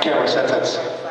Camera sentence.